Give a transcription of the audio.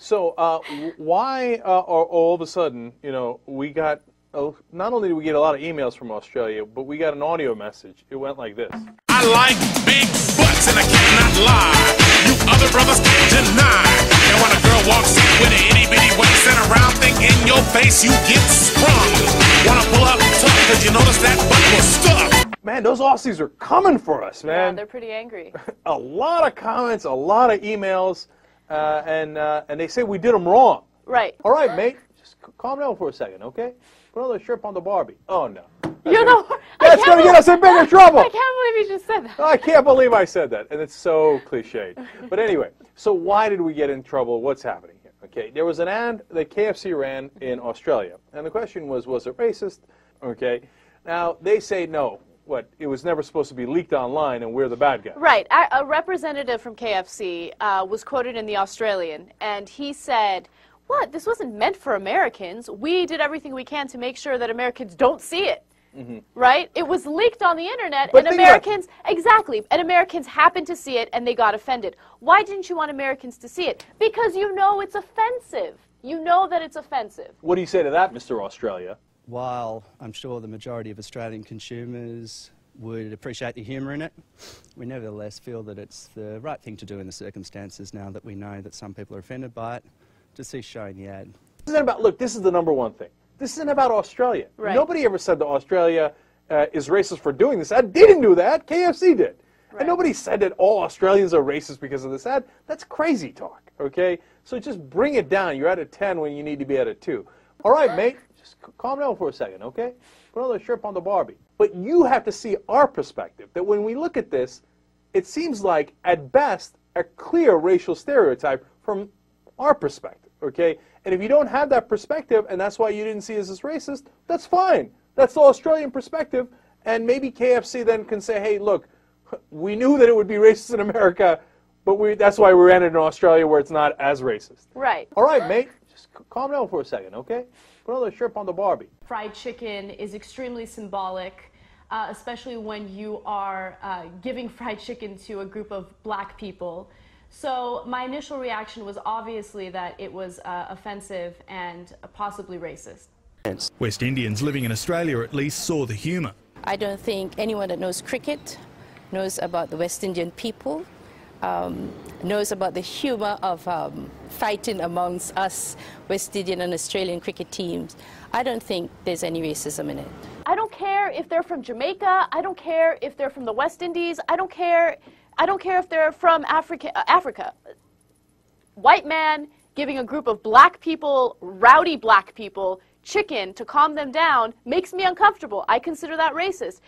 So uh, why uh, are all of a sudden, you know, we got uh, not only did we get a lot of emails from Australia, but we got an audio message. It went like this. I like big butts and I cannot lie. You other brothers can't deny. And when a girl walks in with an itty bitty waist and a round thing in your face, you get sprung. Wanna pull up tough cause you notice that butt was stuck. Man, those Aussies are coming for us, man. Yeah, man. they're pretty angry. a lot of comments, a lot of emails, uh, and uh, and they say we did them wrong. right. All right, mate, just c- calm down for a second, okay? Put another shrimp on the Barbie. Oh no, You're the. I that's gonna get us in bigger trouble. I can't believe you just said that. I can't believe I said that, and it's so cliched. But anyway, so why did we get in trouble? What's happening here? Okay, there was an ad that KFC ran in Australia, and the question was, was it racist? Okay, now they say no. What? It was never supposed to be leaked online, and we're the bad guy. Right. A, a representative from KFC uh, was quoted in the Australian, and he said, "What? This wasn't meant for Americans. We did everything we can to make sure that Americans don't see it." Right? It was leaked on the internet. But and Americans exactly, and Americans happened to see it, and they got offended. Why didn't you want Americans to see it? Because you know it's offensive. You know that it's offensive. What do you say to that, Mr. Australia? While I'm sure the majority of Australian consumers would appreciate the humour in it, we nevertheless feel that it's the right thing to do in the circumstances now that we know that some people are offended by it, to cease showing the ad. This isn't about. Look, this is the number one thing. This isn't about Australia. Right. Nobody ever said that Australia uh, is racist for doing this ad. They didn't do that. KFC did. Right. And nobody said that all Australians are racist because of this ad. That's crazy talk. Okay, so just bring it down. You're at a 10 when you need to be at a two. All right, mate. Just calm down for a second, okay? Put another shrimp on the Barbie. But you have to see our perspective. That when we look at this, it seems like, at best, a clear racial stereotype from our perspective, okay? And if you don't have that perspective, and that's why you didn't see us as racist, that's fine. That's the Australian perspective. And maybe KFC then can say, hey, look, we knew that it would be racist in America, but we, that's why we ran it in Australia where it's not as racist. Right. All right, mate, just calm down for a second, okay? Put another shrimp on the Barbie. fried chicken is extremely symbolic, uh, especially when you are uh, giving fried chicken to a group of black people. So my initial reaction was obviously that it was uh, offensive and possibly racist. West Indians living in Australia at least saw the humour. I don't think anyone that knows cricket knows about the West Indian people, um, knows about the humour of um, fighting amongst us West Indian and Australian cricket teams. I don't think there's any racism in it. I don't care if they're from Jamaica. I don't care if they're from the West Indies. I don't care. I don't care if they're from Africa. Uh, Africa. White man giving a group of black people, rowdy black people, chicken to calm them down makes me uncomfortable. I consider that racist.